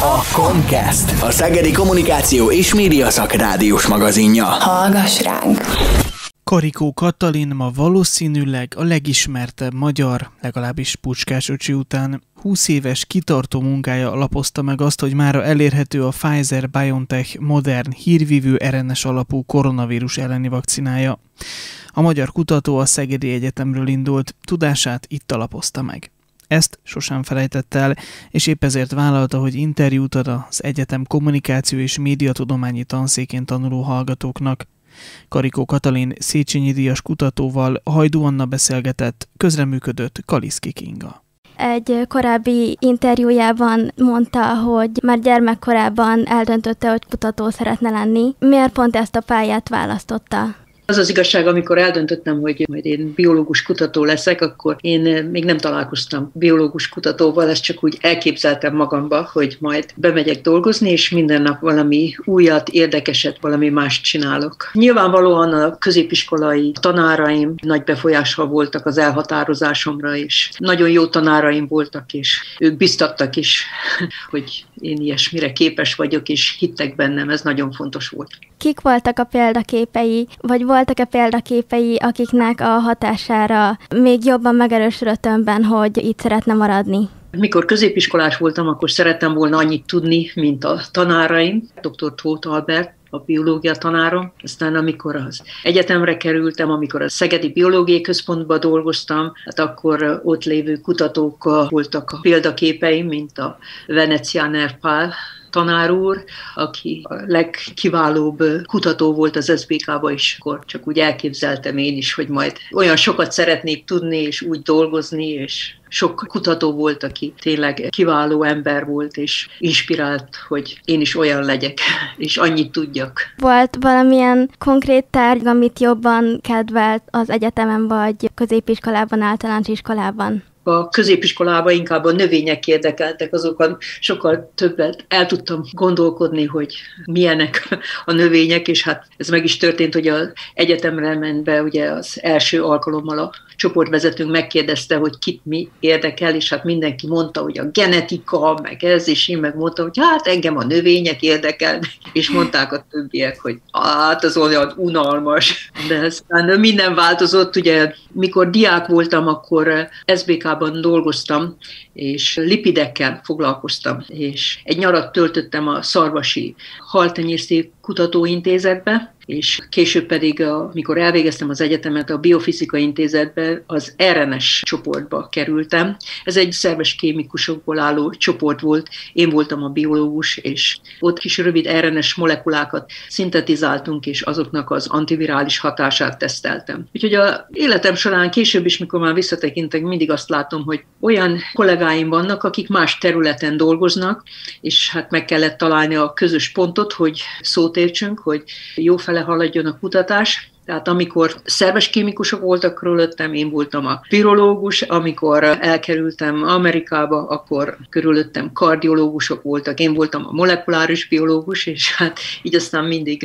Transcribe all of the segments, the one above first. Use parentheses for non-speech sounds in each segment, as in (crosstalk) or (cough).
a Comcast, a Szegedi Kommunikáció és Média Szakrádiós magazinja. Hallgass ránk! Karikó Katalin ma valószínűleg a legismertebb magyar, legalábbis Pucskás öcsi után 20 éves kitartó munkája alapozta meg azt, hogy mára elérhető a Pfizer-BioNTech modern hírvívő RNS alapú koronavírus elleni vakcinája. A magyar kutató a Szegedi Egyetemről indult, tudását itt alapozta meg. Ezt sosem felejtett el, és épp ezért vállalta, hogy interjút ad az egyetem kommunikáció és médiatudományi tanszékén tanuló hallgatóknak. Karikó Katalin Széchenyi Díjas kutatóval Hajdú Anna beszélgetett, közreműködött Kaliszki Kinga. Egy korábbi interjújában mondta, hogy már gyermekkorában eldöntötte, hogy kutató szeretne lenni. Miért pont ezt a pályát választotta? Az az igazság, amikor eldöntöttem, hogy majd én biológus kutató leszek, akkor én még nem találkoztam biológus kutatóval, ezt csak úgy elképzeltem magamba, hogy majd bemegyek dolgozni, és minden nap valami újat, érdekeset, valami mást csinálok. Nyilvánvalóan a középiskolai tanáraim nagy befolyással voltak az elhatározásomra, és nagyon jó tanáraim voltak, és ők biztattak is, (laughs) hogy én ilyesmire képes vagyok, és hittek bennem, ez nagyon fontos volt. Kik voltak a példaképei, vagy voltak-e példaképei, akiknek a hatására még jobban megerősödött önben, hogy itt szeretne maradni? Mikor középiskolás voltam, akkor szerettem volna annyit tudni, mint a tanáraim, dr. Tóth Albert, a biológia tanárom. Aztán amikor az egyetemre kerültem, amikor a Szegedi Biológiai Központban dolgoztam, hát akkor ott lévő kutatók voltak a példaképeim, mint a Venecianer Pál, tanár úr, aki a legkiválóbb kutató volt az SBK-ba, és akkor csak úgy elképzeltem én is, hogy majd olyan sokat szeretnék tudni, és úgy dolgozni, és sok kutató volt, aki tényleg kiváló ember volt, és inspirált, hogy én is olyan legyek, (laughs) és annyit tudjak. Volt valamilyen konkrét tárgy, amit jobban kedvelt az egyetemen, vagy középiskolában, általános iskolában? A középiskolában inkább a növények érdekeltek, azokon sokkal többet el tudtam gondolkodni, hogy milyenek a növények, és hát ez meg is történt, hogy az egyetemre ment be ugye az első alkalommal a csoportvezetőnk megkérdezte, hogy kit mi érdekel, és hát mindenki mondta, hogy a genetika, meg ez, és én megmondtam, hogy hát engem a növények érdekel, és mondták a többiek, hogy hát az olyan unalmas. De aztán minden változott, ugye mikor diák voltam, akkor SBK-ban dolgoztam, és lipidekkel foglalkoztam, és egy nyarat töltöttem a szarvasi haltenyésztő kutatóintézetbe, és később pedig, amikor elvégeztem az egyetemet, a Biofizika Intézetbe az RNS csoportba kerültem. Ez egy szerves kémikusokból álló csoport volt, én voltam a biológus, és ott kis rövid RNS molekulákat szintetizáltunk, és azoknak az antivirális hatását teszteltem. Úgyhogy a életem során később is, mikor már visszatekintek, mindig azt látom, hogy olyan kollégáim vannak, akik más területen dolgoznak, és hát meg kellett találni a közös pontot, hogy szót értsünk, hogy jó fele fele haladjon a kutatás, tehát amikor szerves kémikusok voltak körülöttem, én voltam a pirológus, amikor elkerültem Amerikába, akkor körülöttem kardiológusok voltak, én voltam a molekuláris biológus, és hát így aztán mindig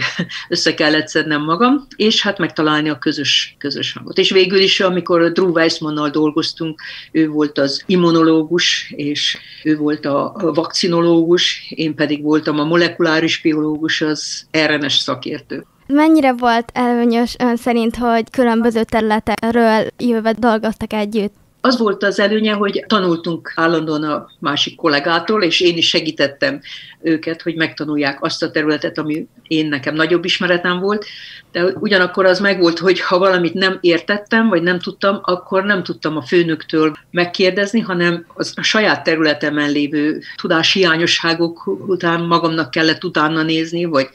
össze kellett szednem magam, és hát megtalálni a közös, közös hangot. És végül is, amikor Drew Weissmannal dolgoztunk, ő volt az immunológus, és ő volt a vakcinológus, én pedig voltam a molekuláris biológus, az RNS szakértő. Mennyire volt előnyös ön szerint, hogy különböző területekről jöve dolgoztak együtt? Az volt az előnye, hogy tanultunk állandóan a másik kollégától, és én is segítettem őket, hogy megtanulják azt a területet, ami én nekem nagyobb ismeretem volt, de ugyanakkor az megvolt, hogy ha valamit nem értettem, vagy nem tudtam, akkor nem tudtam a főnöktől megkérdezni, hanem az a saját területemen lévő tudáshiányosságok után magamnak kellett utána nézni, vagy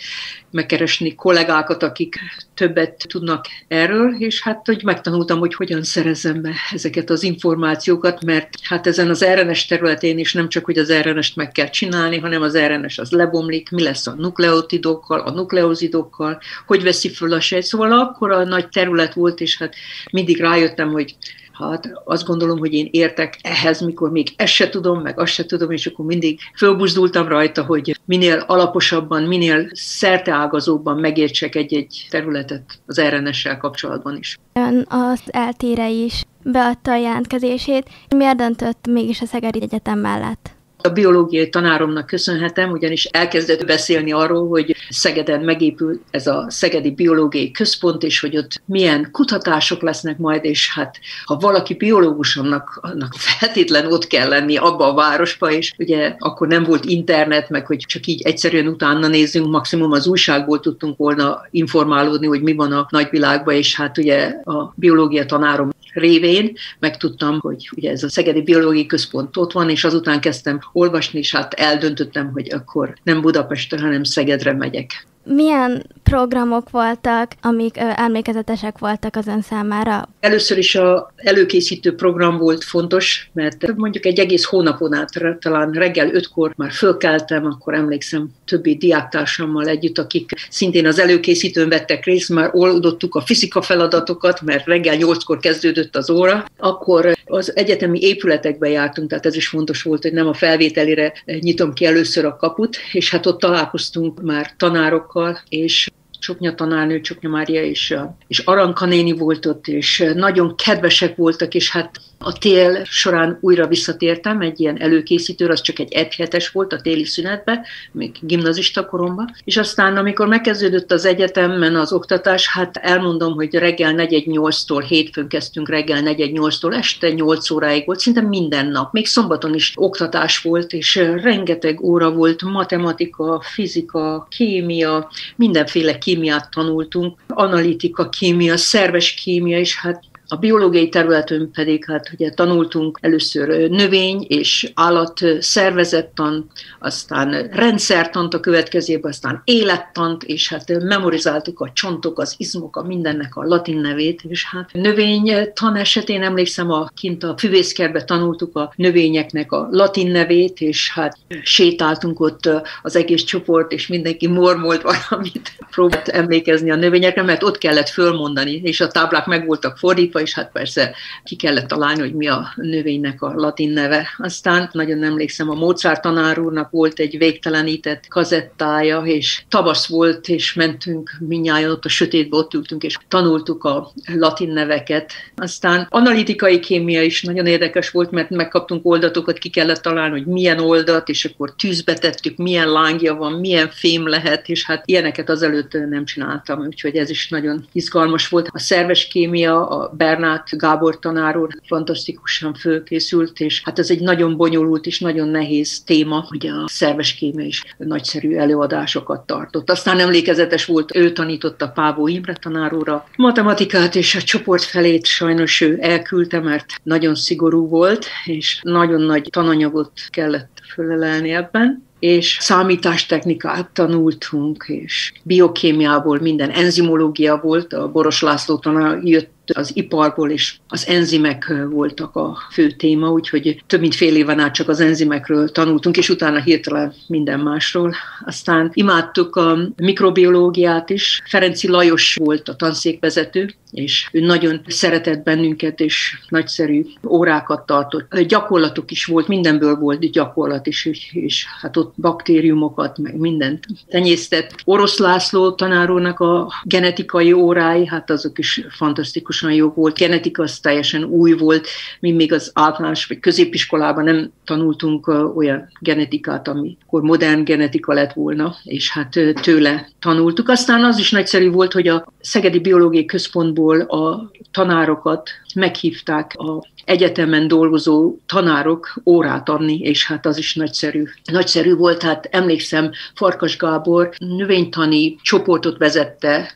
megkeresni kollégákat, akik többet tudnak erről, és hát hogy megtanultam, hogy hogyan szerezzem be ezeket az információkat, mert hát ezen az RNS területén is nem csak, hogy az RNS-t meg kell csinálni, hanem az RNS az lebomlik, mi lesz a nukleotidokkal, a nukleozidokkal, hogy veszi föl a sejt. Szóval akkor a nagy terület volt, és hát mindig rájöttem, hogy hát azt gondolom, hogy én értek ehhez, mikor még ezt se tudom, meg azt se tudom, és akkor mindig fölbuzdultam rajta, hogy minél alaposabban, minél szerteágazóbban megértsek egy-egy területet az RNS-sel kapcsolatban is. Ön az eltére is beadta a jelentkezését. Miért döntött mégis a Szegedi Egyetem mellett? A biológiai tanáromnak köszönhetem, ugyanis elkezdett beszélni arról, hogy Szegeden megépül ez a Szegedi Biológiai Központ, és hogy ott milyen kutatások lesznek majd, és hát ha valaki biológus, annak, annak feltétlen ott kell lenni abba a városba, és ugye akkor nem volt internet, meg hogy csak így egyszerűen utána nézzünk, maximum az újságból tudtunk volna informálódni, hogy mi van a nagyvilágban, és hát ugye a biológia tanárom révén megtudtam, hogy ugye ez a Szegedi Biológiai Központ ott van, és azután kezdtem olvasni, és hát eldöntöttem, hogy akkor nem Budapestre, hanem Szegedre megyek. Milyen programok voltak, amik ö, emlékezetesek voltak az ön számára? Először is a előkészítő program volt fontos, mert mondjuk egy egész hónapon át, talán reggel ötkor már fölkeltem, akkor emlékszem többi diáktársammal együtt, akik szintén az előkészítőn vettek részt, már oldottuk a fizika feladatokat, mert reggel nyolckor kezdődött az óra, akkor az egyetemi épületekbe jártunk, tehát ez is fontos volt, hogy nem a felvételire nyitom ki először a kaput, és hát ott találkoztunk már tanárokkal, és Csoknya tanárnő, Csoknya Mária és, és Aranka néni volt ott, és nagyon kedvesek voltak, és hát a tél során újra visszatértem, egy ilyen előkészítőr, az csak egy egy volt a téli szünetbe, még gimnazista koromban, és aztán, amikor megkezdődött az egyetemen az oktatás, hát elmondom, hogy reggel 4-8-tól, hétfőn kezdtünk reggel 4-8-tól, este 8 óráig volt, szinte minden nap, még szombaton is oktatás volt, és rengeteg óra volt, matematika, fizika, kémia, mindenféle kémiát tanultunk, analitika, kémia, szerves kémia, és hát a biológiai területön pedig hát ugye tanultunk először növény és állat szervezettant, aztán rendszertant a következőben, aztán élettant, és hát memorizáltuk a csontok, az izmok, a mindennek a latin nevét, és hát növény tan esetén emlékszem, a kint a füvészkerbe tanultuk a növényeknek a latin nevét, és hát sétáltunk ott az egész csoport, és mindenki mormolt valamit, próbált emlékezni a növényekre, mert ott kellett fölmondani, és a táblák meg voltak fordítva, és hát persze ki kellett találni, hogy mi a növénynek a latin neve. Aztán nagyon emlékszem, a Mozart tanár úrnak volt egy végtelenített kazettája, és tavasz volt, és mentünk minnyáján ott a sötétbe, ott ültünk, és tanultuk a latin neveket. Aztán analitikai kémia is nagyon érdekes volt, mert megkaptunk oldatokat, ki kellett találni, hogy milyen oldat, és akkor tűzbe tettük, milyen lángja van, milyen fém lehet, és hát ilyeneket azelőtt nem csináltam, úgyhogy ez is nagyon izgalmas volt. A szerves kémia, a Bernát Gábor tanár úr fantasztikusan fölkészült, és hát ez egy nagyon bonyolult és nagyon nehéz téma, hogy a szerves kémia is nagyszerű előadásokat tartott. Aztán emlékezetes volt, ő tanította Pávó Imre tanár úr matematikát, és a csoport felét sajnos ő elküldte, mert nagyon szigorú volt, és nagyon nagy tananyagot kellett fölelelni ebben és számítástechnikát tanultunk, és biokémiából minden enzimológia volt, a Boros László tanár jött az iparból, és az enzimek voltak a fő téma, úgyhogy több mint fél éven át csak az enzimekről tanultunk, és utána hirtelen minden másról. Aztán imádtuk a mikrobiológiát is. Ferenci Lajos volt a tanszékvezető, és ő nagyon szeretett bennünket, és nagyszerű órákat tartott. Gyakorlatok is volt, mindenből volt gyakorlat is, és, és hát ott baktériumokat, meg mindent tenyésztett. Orosz László tanárúrnak a genetikai órái, hát azok is fantasztikus túlságosan jó volt. Genetika az teljesen új volt, mi még az általános vagy középiskolában nem tanultunk olyan genetikát, amikor modern genetika lett volna, és hát tőle tanultuk. Aztán az is nagyszerű volt, hogy a Szegedi Biológiai Központból a tanárokat meghívták a egyetemen dolgozó tanárok órát adni, és hát az is nagyszerű. Nagyszerű volt, hát emlékszem, Farkas Gábor növénytani csoportot vezette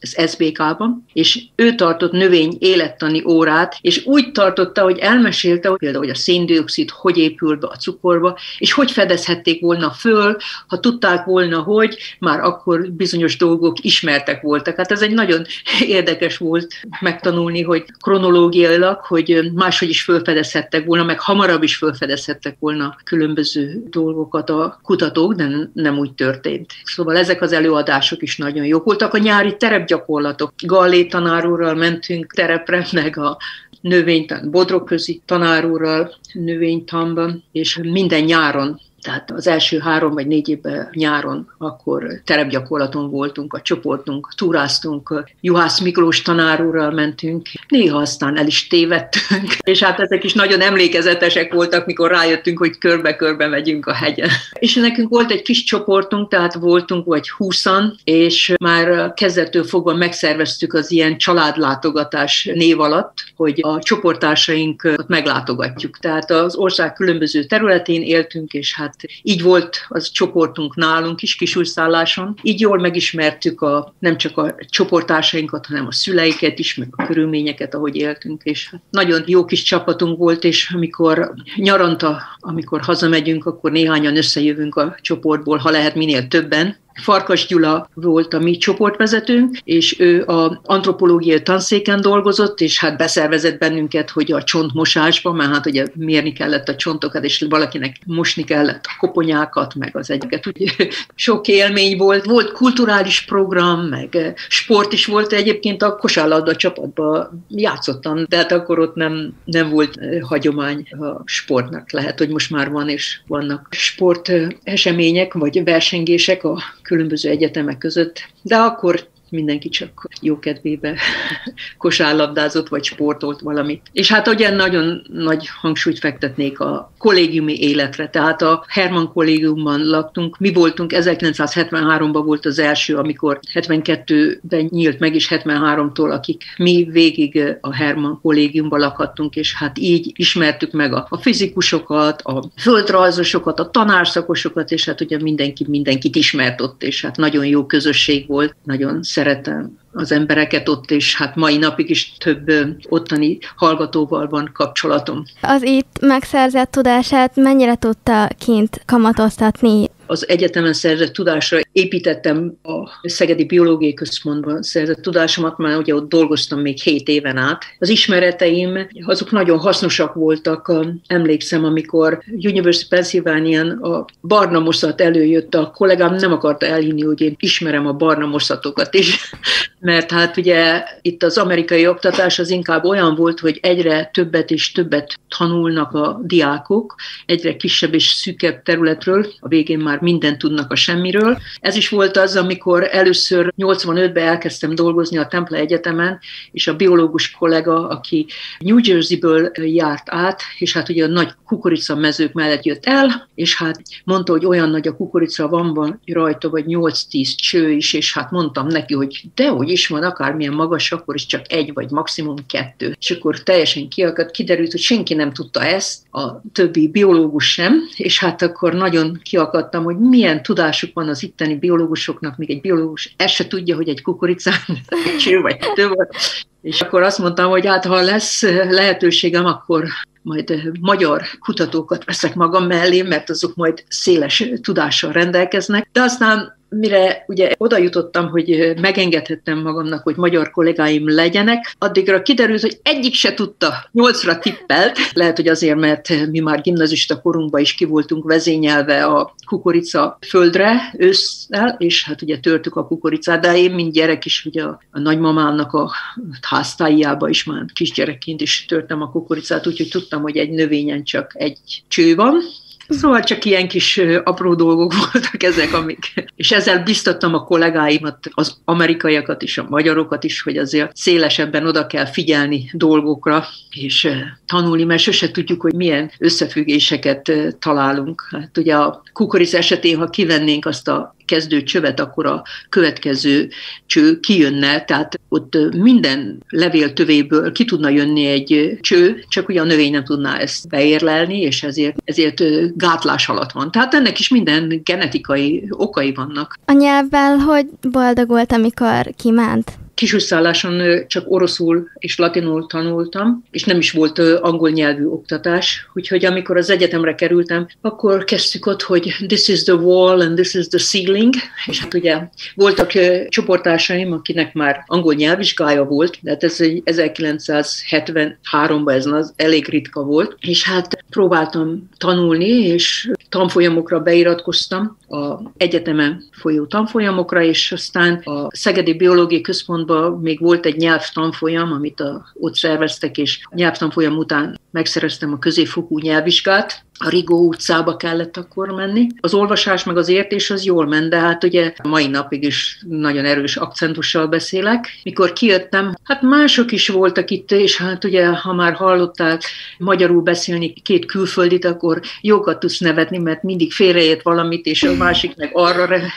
az SBK-ban, és ő tartott növény élettani órát, és úgy tartotta, hogy elmesélte, hogy például, hogy a széndiokszid hogy épül be a cukorba, és hogy fedezhették volna föl, ha tudták volna, hogy már akkor bizonyos dolgok ismertek voltak. Hát ez egy nagyon érdekes volt megtanulni, hogy kronológiailag, hogy máshogy is felfedezhettek volna, meg hamarabb is felfedezhettek volna különböző dolgokat a kutatók, de nem úgy történt. Szóval ezek az előadások is nagyon jók voltak. A nyári terepgyakorlatok. Gallé tanárúrral mentünk terepre, meg a növénytan, Bodrogközi tanárúrral növénytanban, és minden nyáron tehát az első három vagy négy évben nyáron akkor terepgyakorlaton voltunk, a csoportunk, túráztunk, Juhász Miklós tanárúrral mentünk, néha aztán el is tévedtünk, (laughs) és hát ezek is nagyon emlékezetesek voltak, mikor rájöttünk, hogy körbe-körbe megyünk a hegyen. És nekünk volt egy kis csoportunk, tehát voltunk vagy húszan, és már kezdettől fogva megszerveztük az ilyen családlátogatás név alatt, hogy a csoportársainkat meglátogatjuk. Tehát az ország különböző területén éltünk, és hát így volt az csoportunk nálunk is kisújszálláson. Így jól megismertük a, nem csak a csoportársainkat, hanem a szüleiket is, meg a körülményeket, ahogy éltünk, és hát nagyon jó kis csapatunk volt, és amikor nyaranta, amikor hazamegyünk, akkor néhányan összejövünk a csoportból, ha lehet minél többen, Farkas Gyula volt a mi csoportvezetőnk, és ő a antropológiai tanszéken dolgozott, és hát beszervezett bennünket, hogy a csontmosásba, mert hát ugye mérni kellett a csontokat, és valakinek mosni kellett a koponyákat, meg az egyiket. Ugye, (laughs) sok élmény volt, volt kulturális program, meg sport is volt egyébként a kosárlabda csapatban játszottam, de hát akkor ott nem, nem volt hagyomány a sportnak. Lehet, hogy most már van, és vannak sport események, vagy versengések a különböző egyetemek között, de akkor mindenki csak jó kedvébe (laughs) kosárlabdázott, vagy sportolt valamit. És hát ugye nagyon nagy hangsúlyt fektetnék a kollégiumi életre. Tehát a Herman kollégiumban laktunk. Mi voltunk, 1973-ban volt az első, amikor 72-ben nyílt meg, és 73-tól, akik mi végig a Herman kollégiumban lakhattunk, és hát így ismertük meg a, fizikusokat, a földrajzosokat, a tanárszakosokat, és hát ugye mindenki mindenkit ismert ott, és hát nagyon jó közösség volt, nagyon szeretem az embereket ott, és hát mai napig is több ottani hallgatóval van kapcsolatom. Az itt megszerzett tudását mennyire tudta kint kamatoztatni? Az egyetemen szerzett tudásra építettem a Szegedi Biológiai Központban szerzett tudásomat, már ugye ott dolgoztam még 7 éven át. Az ismereteim azok nagyon hasznosak voltak. Emlékszem, amikor University Pennsylvania a barna moszat előjött, a kollégám nem akarta elhinni, hogy én ismerem a barna moszatokat is, (laughs) mert hát ugye itt az amerikai oktatás az inkább olyan volt, hogy egyre többet és többet tanulnak a diákok, egyre kisebb és szűkebb területről, a végén már mindent tudnak a semmiről. Ez is volt az, amikor először 85-ben elkezdtem dolgozni a Temple Egyetemen, és a biológus kollega, aki New Jersey-ből járt át, és hát ugye a nagy kukorica mezők mellett jött el, és hát mondta, hogy olyan nagy a kukorica van rajta, vagy 8-10 cső is, és hát mondtam neki, hogy dehogy is van, akármilyen magas, akkor is csak egy, vagy maximum kettő. És akkor teljesen kiakadt, kiderült, hogy senki nem tudta ezt, a többi biológus sem, és hát akkor nagyon kiakadtam, hogy milyen tudásuk van az itteni biológusoknak, még egy biológus ezt se tudja, hogy egy kukoricán egy (laughs) cső vagy kettő volt. És akkor azt mondtam, hogy hát ha lesz lehetőségem, akkor majd magyar kutatókat veszek magam mellé, mert azok majd széles tudással rendelkeznek. De aztán mire ugye oda jutottam, hogy megengedhettem magamnak, hogy magyar kollégáim legyenek, addigra kiderült, hogy egyik se tudta, nyolcra tippelt. Lehet, hogy azért, mert mi már gimnazista korunkban is ki voltunk vezényelve a kukorica földre ősszel, és hát ugye törtük a kukoricát, de én, mint gyerek is, ugye a, a nagymamának a háztájába is már kisgyerekként is törtem a kukoricát, úgyhogy tudtam, hogy egy növényen csak egy cső van, Szóval csak ilyen kis apró dolgok (laughs) voltak ezek, amik... És ezzel biztattam a kollégáimat, az amerikaiakat is, a magyarokat is, hogy azért szélesebben oda kell figyelni dolgokra, és tanulni, mert sose tudjuk, hogy milyen összefüggéseket találunk. Hát ugye a kukoric esetén, ha kivennénk azt a kezdő csövet, akkor a következő cső kijönne, tehát ott minden levél tövéből ki tudna jönni egy cső, csak ugye a növény nem tudná ezt beérlelni, és ezért, ezért gátlás alatt van. Tehát ennek is minden genetikai okai vannak. A nyelvvel hogy boldogult, amikor kiment? Kisúszálláson csak oroszul és latinul tanultam, és nem is volt angol nyelvű oktatás, úgyhogy amikor az egyetemre kerültem, akkor kezdtük ott, hogy this is the wall and this is the ceiling, és hát ugye voltak csoportársaim, akinek már angol nyelvvizsgája volt, de hát ez 1973-ban ez az elég ritka volt, és hát próbáltam tanulni, és tanfolyamokra beiratkoztam, a egyetemen folyó tanfolyamokra, és aztán a Szegedi Biológiai Központban még volt egy nyelvtanfolyam, amit a, ott szerveztek, és nyelvtanfolyam után megszereztem a középfokú nyelvvizsgát, a Rigó utcába kellett akkor menni. Az olvasás meg az értés az jól ment, de hát ugye mai napig is nagyon erős akcentussal beszélek. Mikor kijöttem, hát mások is voltak itt, és hát ugye, ha már hallották magyarul beszélni két külföldit, akkor jókat tudsz nevetni, mert mindig félreért valamit, és a másik meg arra re-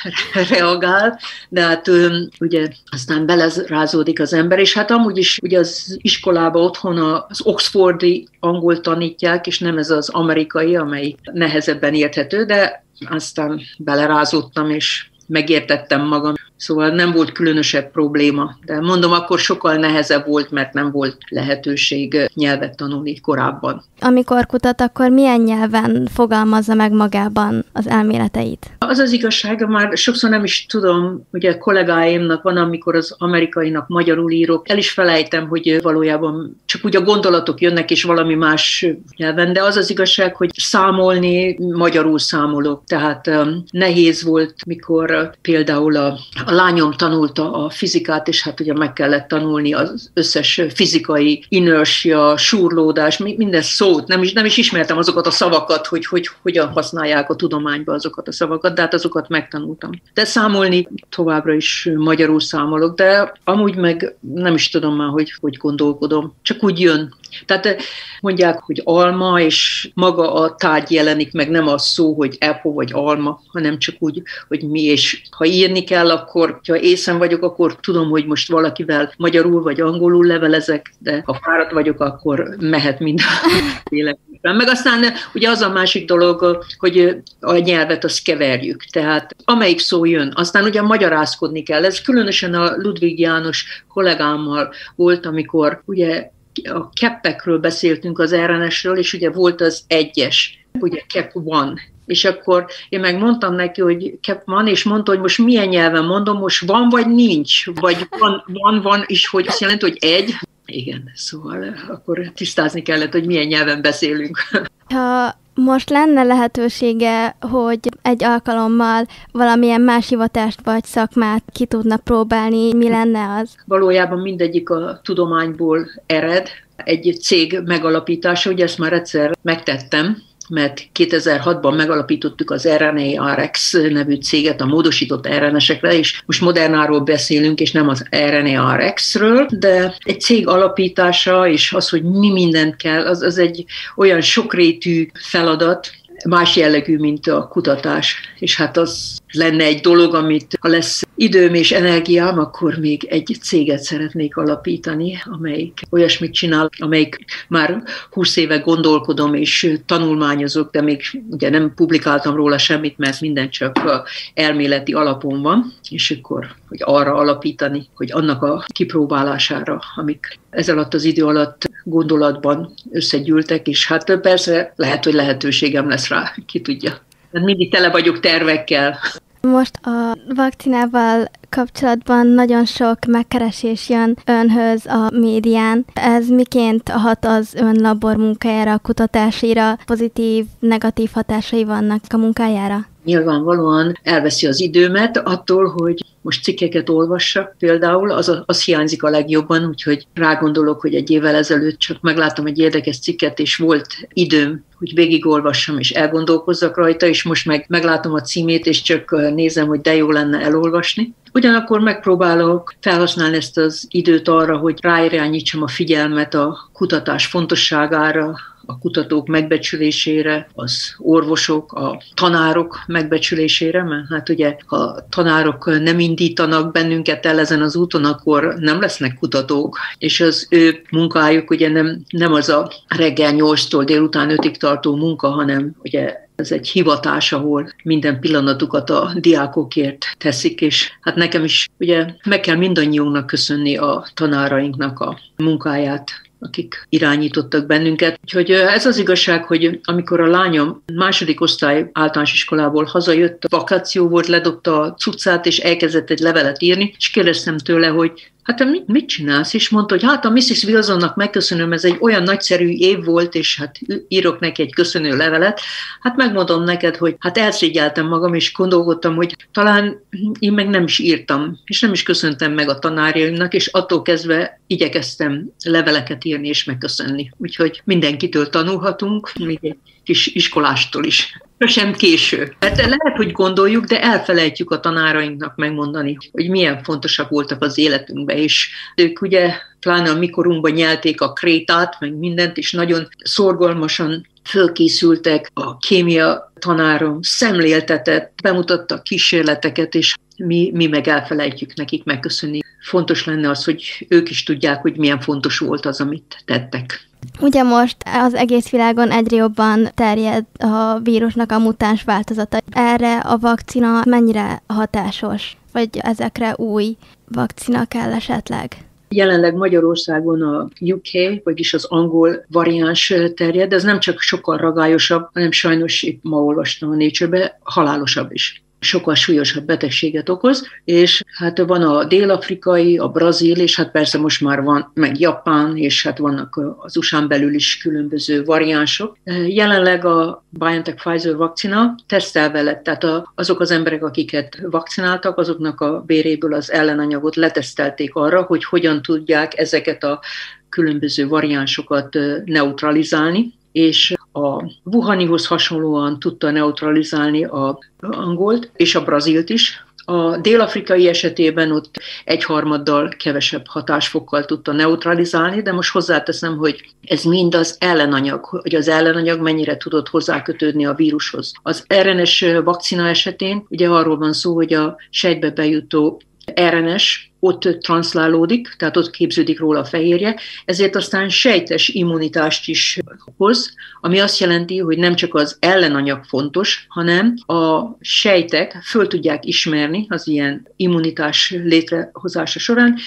reagál, de hát ugye aztán belerázódik az ember, és hát amúgy is ugye az iskolába otthon az oxfordi angol tanítják, és nem ez az amerikai, amely nehezebben érthető, de aztán belerázódtam, és megértettem magam. Szóval nem volt különösebb probléma, de mondom, akkor sokkal nehezebb volt, mert nem volt lehetőség nyelvet tanulni korábban. Amikor kutat, akkor milyen nyelven fogalmazza meg magában az elméleteit? Az az igazság, már sokszor nem is tudom, ugye kollégáimnak van, amikor az amerikainak magyarul írok, el is felejtem, hogy valójában csak úgy a gondolatok jönnek, és valami más nyelven, de az az igazság, hogy számolni, magyarul számolok, tehát um, nehéz volt, mikor például a, a lányom tanulta a fizikát, és hát ugye meg kellett tanulni az összes fizikai inertia, súrlódás, minden szót, nem is, nem is ismertem azokat a szavakat, hogy, hogy hogyan használják a tudományban azokat a szavakat, de hát azokat megtanultam. De számolni továbbra is magyarul számolok, de amúgy meg nem is tudom már, hogy, hogy gondolkodom. Csak úgy jön. Tehát mondják, hogy alma, és maga a tárgy jelenik meg, nem az szó, hogy apple vagy alma, hanem csak úgy, hogy mi, és ha írni kell, akkor, ha észen vagyok, akkor tudom, hogy most valakivel magyarul vagy angolul levelezek, de ha fáradt vagyok, akkor mehet mind a (laughs) Meg aztán ugye az a másik dolog, hogy a nyelvet azt keverjük, tehát amelyik szó jön, aztán ugye magyarázkodni kell. Ez különösen a Ludwig János kollégámmal volt, amikor ugye a keppekről beszéltünk az RNS-ről, és ugye volt az egyes, ugye kep van, és akkor én meg mondtam neki, hogy kep van, és mondta, hogy most milyen nyelven mondom, most van vagy nincs, vagy van, van, van, és hogy azt jelenti, hogy egy. Igen, szóval akkor tisztázni kellett, hogy milyen nyelven beszélünk. Ha most lenne lehetősége, hogy egy alkalommal valamilyen más hivatást vagy szakmát ki tudna próbálni, mi lenne az? Valójában mindegyik a tudományból ered. Egy cég megalapítása, ugye ezt már egyszer megtettem, mert 2006-ban megalapítottuk az RNA-RX nevű céget a módosított RNS-ekre, és most modernáról beszélünk, és nem az RNA-RX-ről, de egy cég alapítása, és az, hogy mi mindent kell, az, az egy olyan sokrétű feladat, más jellegű, mint a kutatás. És hát az lenne egy dolog, amit ha lesz időm és energiám, akkor még egy céget szeretnék alapítani, amelyik olyasmit csinál, amelyik már 20 éve gondolkodom és tanulmányozok, de még ugye nem publikáltam róla semmit, mert minden csak elméleti alapon van, és akkor hogy arra alapítani, hogy annak a kipróbálására, amik ez alatt az idő alatt gondolatban összegyűltek, és hát persze lehet, hogy lehetőségem lesz rá, ki tudja. Mindig tele vagyok tervekkel. Most a vakcinával kapcsolatban nagyon sok megkeresés jön önhöz a médián. Ez miként hat az ön labor munkájára, a kutatásira, pozitív, negatív hatásai vannak a munkájára? Nyilvánvalóan elveszi az időmet attól, hogy most cikkeket olvassak például, az, az hiányzik a legjobban, úgyhogy rágondolok, hogy egy évvel ezelőtt csak megláttam egy érdekes cikket, és volt időm, hogy végigolvassam és elgondolkozzak rajta, és most meg meglátom a címét, és csak nézem, hogy de jó lenne elolvasni. Ugyanakkor megpróbálok felhasználni ezt az időt arra, hogy ráirányítsam a figyelmet a kutatás fontosságára, a kutatók megbecsülésére, az orvosok, a tanárok megbecsülésére, mert hát ugye, ha tanárok nem indítanak bennünket el ezen az úton, akkor nem lesznek kutatók, és az ő munkájuk ugye nem, nem az a reggel 8-tól délután 5-ig tartó munka, hanem ugye ez egy hivatás, ahol minden pillanatukat a diákokért teszik, és hát nekem is ugye meg kell mindannyiunknak köszönni a tanárainknak a munkáját, akik irányítottak bennünket. Úgyhogy ez az igazság, hogy amikor a lányom második osztály általános iskolából hazajött, vakáció volt, ledobta a cuccát, és elkezdett egy levelet írni, és kérdeztem tőle, hogy hát mit, mit csinálsz? És mondta, hogy hát a Mrs. Wilsonnak megköszönöm, ez egy olyan nagyszerű év volt, és hát írok neki egy köszönő levelet. Hát megmondom neked, hogy hát elszégyeltem magam, és gondolkodtam, hogy talán én meg nem is írtam, és nem is köszöntem meg a tanárjaimnak, és attól kezdve igyekeztem leveleket írni és megköszönni. Úgyhogy mindenkitől tanulhatunk, még egy kis iskolástól is. Sem késő. Hát lehet, hogy gondoljuk, de elfelejtjük a tanárainknak megmondani, hogy milyen fontosak voltak az életünkben, és ők ugye pláne a mikorunkban nyelték a krétát, meg mindent, és nagyon szorgalmasan fölkészültek, a kémia tanárom szemléltetett, bemutatta a kísérleteket, és mi, mi meg elfelejtjük nekik megköszönni. Fontos lenne az, hogy ők is tudják, hogy milyen fontos volt az, amit tettek. Ugye most az egész világon egyre jobban terjed a vírusnak a mutáns változata. Erre a vakcina mennyire hatásos? Vagy ezekre új vakcina kell esetleg? Jelenleg Magyarországon a UK, vagyis az angol variáns terjed, de ez nem csak sokkal ragályosabb, hanem sajnos itt ma olvastam a Nature-be, halálosabb is sokkal súlyosabb betegséget okoz, és hát van a dél-afrikai, a brazil, és hát persze most már van meg Japán, és hát vannak az usa belül is különböző variánsok. Jelenleg a BioNTech Pfizer vakcina tesztelve lett, tehát azok az emberek, akiket vakcináltak, azoknak a béréből az ellenanyagot letesztelték arra, hogy hogyan tudják ezeket a különböző variánsokat neutralizálni, és a Wuhanihoz hasonlóan tudta neutralizálni a angolt és a brazilt is. A dél-afrikai esetében ott egyharmaddal kevesebb hatásfokkal tudta neutralizálni, de most hozzáteszem, hogy ez mind az ellenanyag, hogy az ellenanyag mennyire tudott hozzákötődni a vírushoz. Az RNS vakcina esetén ugye arról van szó, hogy a sejtbe bejutó RNS ott transzlálódik, tehát ott képződik róla a fehérje, ezért aztán sejtes immunitást is hoz, ami azt jelenti, hogy nem csak az ellenanyag fontos, hanem a sejtek föl tudják ismerni az ilyen immunitás létrehozása során,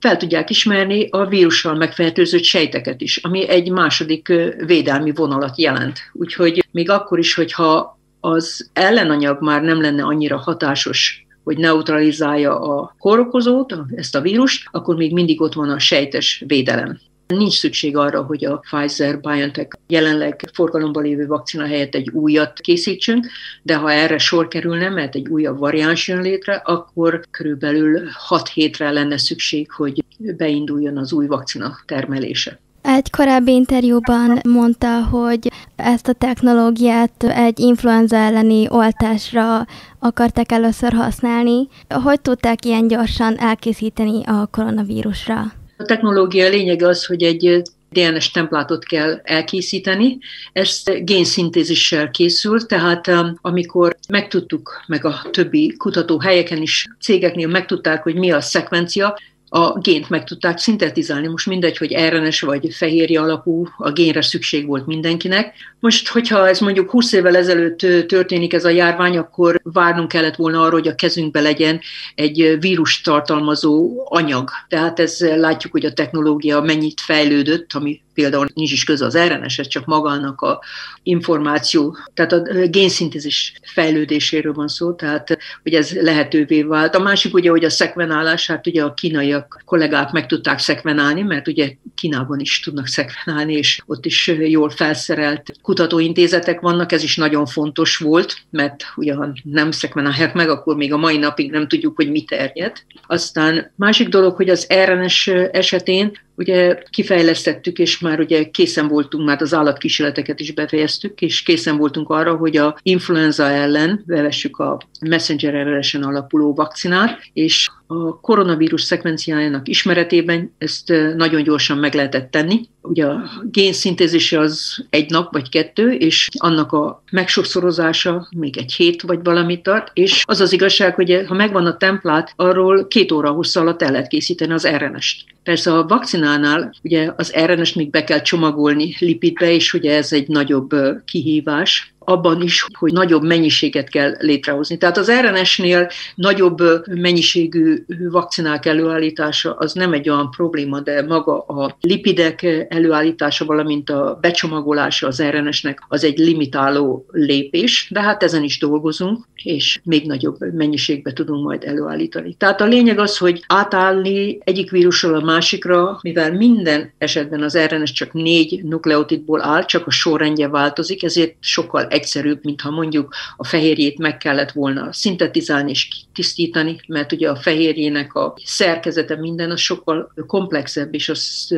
fel tudják ismerni a vírussal megfertőzött sejteket is, ami egy második védelmi vonalat jelent. Úgyhogy még akkor is, hogyha az ellenanyag már nem lenne annyira hatásos hogy neutralizálja a kórokozót, ezt a vírust, akkor még mindig ott van a sejtes védelem. Nincs szükség arra, hogy a Pfizer-BioNTech jelenleg forgalomban lévő vakcina helyett egy újat készítsünk, de ha erre sor kerülne, mert egy újabb variáns jön létre, akkor körülbelül 6 hétre lenne szükség, hogy beinduljon az új vakcina termelése. Egy korábbi interjúban mondta, hogy ezt a technológiát egy influenza elleni oltásra akarták először használni. Hogy tudták ilyen gyorsan elkészíteni a koronavírusra? A technológia lényege az, hogy egy DNS templátot kell elkészíteni. Ez génszintézissel készül, tehát um, amikor megtudtuk, meg a többi kutatóhelyeken is, cégeknél megtudták, hogy mi a szekvencia, a gént meg tudták szintetizálni. Most mindegy, hogy RNS vagy fehérje alapú, a génre szükség volt mindenkinek. Most, hogyha ez mondjuk 20 évvel ezelőtt történik ez a járvány, akkor várnunk kellett volna arra, hogy a kezünkbe legyen egy vírus tartalmazó anyag. Tehát ez látjuk, hogy a technológia mennyit fejlődött, ami például nincs is köze az RNS, csak magának a információ, tehát a génszintézis fejlődéséről van szó, tehát hogy ez lehetővé vált. A másik ugye, hogy a szekvenálás, hát ugye a kínaiak kollégák meg tudták szekvenálni, mert ugye Kínában is tudnak szekvenálni, és ott is jól felszerelt kutatóintézetek vannak, ez is nagyon fontos volt, mert ugye ha nem szekvenálják meg, akkor még a mai napig nem tudjuk, hogy mi terjed. Aztán másik dolog, hogy az RNS esetén ugye kifejlesztettük, és már ugye készen voltunk, már az állatkísérleteket is befejeztük, és készen voltunk arra, hogy a influenza ellen bevessük a messenger RNS-en alapuló vakcinát, és a koronavírus szekvenciájának ismeretében ezt nagyon gyorsan meg lehetett tenni. Ugye a génszintézise az egy nap vagy kettő, és annak a megsokszorozása még egy hét vagy valamit tart, és az az igazság, hogy ha megvan a templát, arról két óra hosszal alatt el lehet készíteni az RNS-t. Persze a vakcinánál ugye az RNS-t még be kell csomagolni lipidbe, és ugye ez egy nagyobb kihívás, abban is, hogy nagyobb mennyiséget kell létrehozni. Tehát az RNS-nél nagyobb mennyiségű vakcinák előállítása az nem egy olyan probléma, de maga a lipidek előállítása, valamint a becsomagolása az RNS-nek az egy limitáló lépés, de hát ezen is dolgozunk, és még nagyobb mennyiségbe tudunk majd előállítani. Tehát a lényeg az, hogy átállni egyik vírusról a másikra, mivel minden esetben az RNS csak négy nukleotidból áll, csak a sorrendje változik, ezért sokkal egyszerűbb, mintha mondjuk a fehérjét meg kellett volna szintetizálni és tisztítani, mert ugye a fehérjének a szerkezete minden az sokkal komplexebb, és az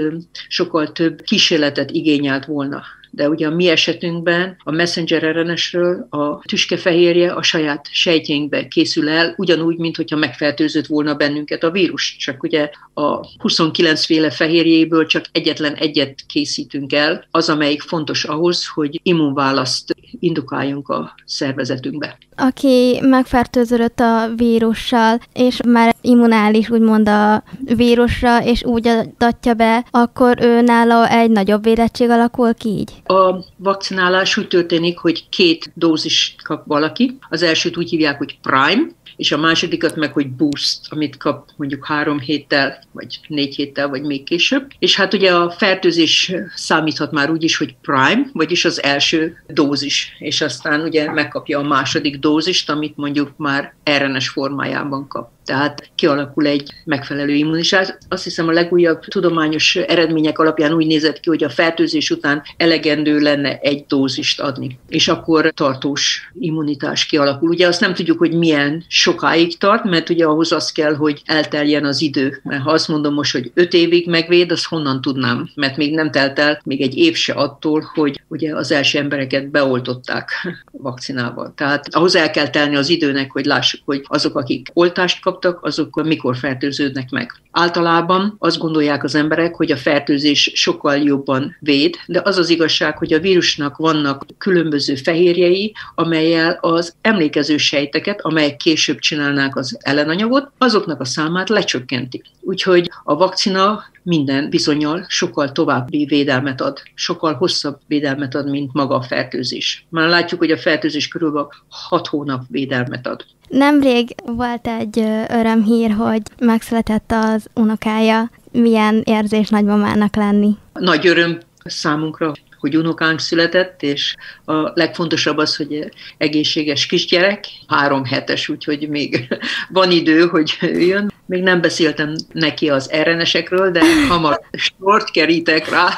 sokkal több kísérletet igényelt volna de ugye a mi esetünkben a messenger RNS-ről a tüskefehérje a saját sejtjeinkbe készül el, ugyanúgy, mint hogyha megfertőzött volna bennünket a vírus. Csak ugye a 29 féle fehérjéből csak egyetlen egyet készítünk el, az, amelyik fontos ahhoz, hogy immunválaszt indukáljunk a szervezetünkbe. Aki megfertőződött a vírussal, és már immunális úgymond a vírusra, és úgy adatja be, akkor ő nála egy nagyobb védettség alakul ki így? A vakcinálás úgy történik, hogy két dózis kap valaki. Az elsőt úgy hívják, hogy prime, és a másodikat meg, hogy boost, amit kap mondjuk három héttel, vagy négy héttel, vagy még később. És hát ugye a fertőzés számíthat már úgy is, hogy prime, vagyis az első dózis, és aztán ugye megkapja a második dózist, amit mondjuk már RNS formájában kap tehát kialakul egy megfelelő immunitás. Azt hiszem a legújabb tudományos eredmények alapján úgy nézett ki, hogy a fertőzés után elegendő lenne egy dózist adni, és akkor tartós immunitás kialakul. Ugye azt nem tudjuk, hogy milyen sokáig tart, mert ugye ahhoz az kell, hogy elteljen az idő. Mert ha azt mondom most, hogy öt évig megvéd, azt honnan tudnám? Mert még nem telt el még egy év se attól, hogy ugye az első embereket beoltották vakcinával. Tehát ahhoz el kell telni az időnek, hogy lássuk, hogy azok, akik oltást kaptak, kaptak, azok mikor fertőződnek meg. Általában azt gondolják az emberek, hogy a fertőzés sokkal jobban véd, de az az igazság, hogy a vírusnak vannak különböző fehérjei, amelyel az emlékező sejteket, amelyek később csinálnák az ellenanyagot, azoknak a számát lecsökkenti. Úgyhogy a vakcina minden bizonyal sokkal további védelmet ad, sokkal hosszabb védelmet ad, mint maga a fertőzés. Már látjuk, hogy a fertőzés körülbelül 6 hónap védelmet ad. Nemrég volt egy örömhír, hogy megszületett az unokája. Milyen érzés nagymamának lenni? Nagy öröm számunkra, hogy unokánk született, és a legfontosabb az, hogy egészséges kisgyerek, három hetes, úgyhogy még (laughs) van idő, hogy jön. Még nem beszéltem neki az RNS-ekről, de hamar sort kerítek rá.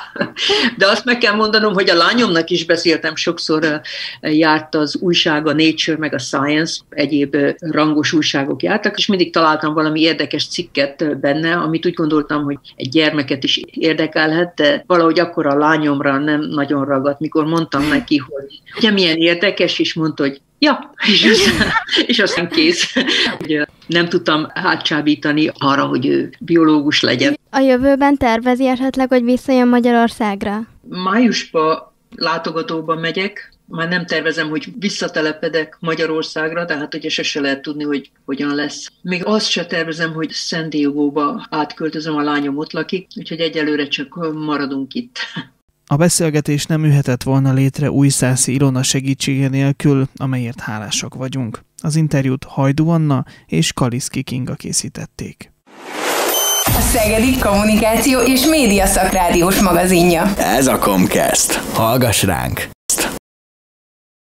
De azt meg kell mondanom, hogy a lányomnak is beszéltem, sokszor járt az újság, a Nature, meg a Science, egyéb rangos újságok jártak, és mindig találtam valami érdekes cikket benne, amit úgy gondoltam, hogy egy gyermeket is érdekelhet, de valahogy akkor a lányomra nem nagyon ragadt, mikor mondtam neki, hogy ugye milyen érdekes, és mondta, hogy ja, és (laughs) aztán, és aztán kész. Ugye nem tudtam átcsábítani arra, hogy ő biológus legyen. A jövőben tervezi esetleg, hogy visszajön Magyarországra? Májusban látogatóban megyek, már nem tervezem, hogy visszatelepedek Magyarországra, tehát ugye sose lehet tudni, hogy hogyan lesz. Még azt se tervezem, hogy San Diego-ba átköltözöm, a lányom ott lakik, úgyhogy egyelőre csak maradunk itt. A beszélgetés nem jöhetett volna létre újszászi Ilona segítsége nélkül, amelyért hálásak vagyunk. Az interjút Hajdu Anna és Kaliszki Kinga készítették. A Szegedi Kommunikáció és Média Szakrádiós magazinja. Ez a Comcast. Hallgass ránk!